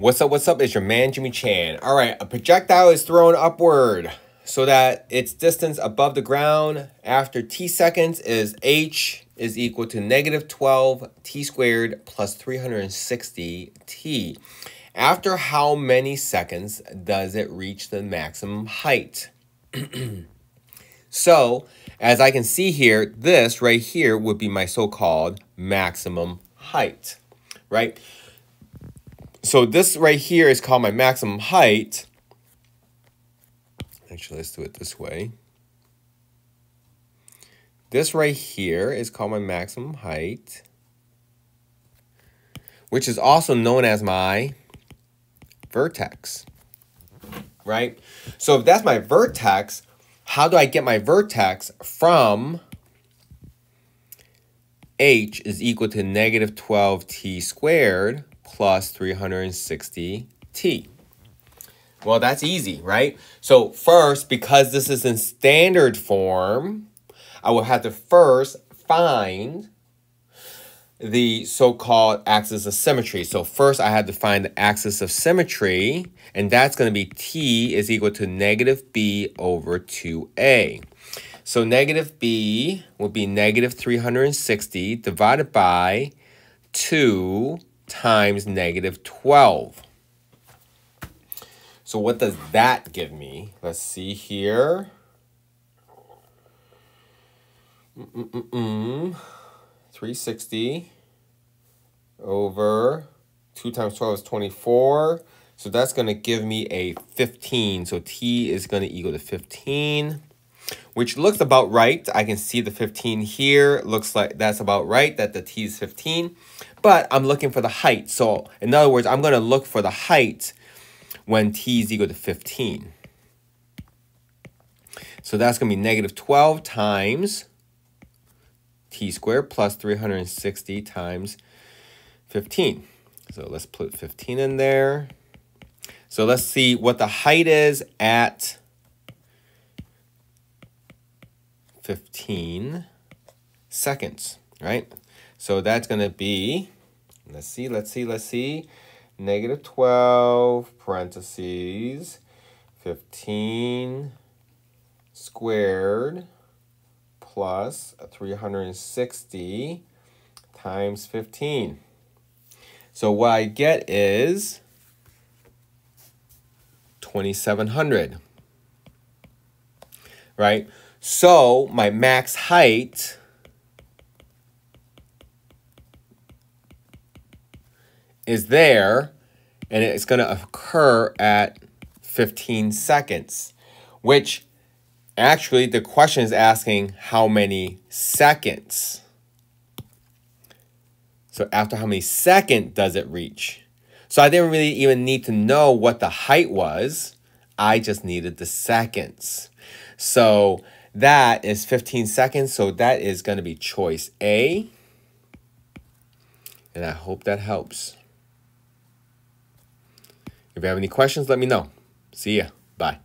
What's up, what's up? It's your man, Jimmy Chan. All right, a projectile is thrown upward so that its distance above the ground after t seconds is h is equal to negative 12 t squared plus 360 t. After how many seconds does it reach the maximum height? so, as I can see here, this right here would be my so-called maximum height, right? So this right here is called my maximum height. Actually, let's do it this way. This right here is called my maximum height, which is also known as my vertex, right? So if that's my vertex, how do I get my vertex from h is equal to negative 12t squared plus 360t. Well, that's easy, right? So first, because this is in standard form, I will have to first find the so-called axis of symmetry. So first I had to find the axis of symmetry, and that's going to be t is equal to negative b over 2a. So negative b would be negative 360 divided by 2 times negative 12. So what does that give me? Let's see here. Mm -mm -mm 360 over 2 times 12 is 24. So that's going to give me a 15. So t is going to equal to 15 which looks about right. I can see the 15 here. Looks like that's about right, that the t is 15. But I'm looking for the height. So in other words, I'm going to look for the height when t is equal to 15. So that's going to be negative 12 times t squared plus 360 times 15. So let's put 15 in there. So let's see what the height is at 15 seconds, right? So that's going to be, let's see, let's see, let's see, negative 12 parentheses 15 squared plus 360 times 15. So what I get is 2700, right? So my max height is there and it's going to occur at 15 seconds, which actually the question is asking how many seconds. So after how many seconds does it reach? So I didn't really even need to know what the height was. I just needed the seconds. So that is 15 seconds, so that is going to be choice A. And I hope that helps. If you have any questions, let me know. See ya. Bye.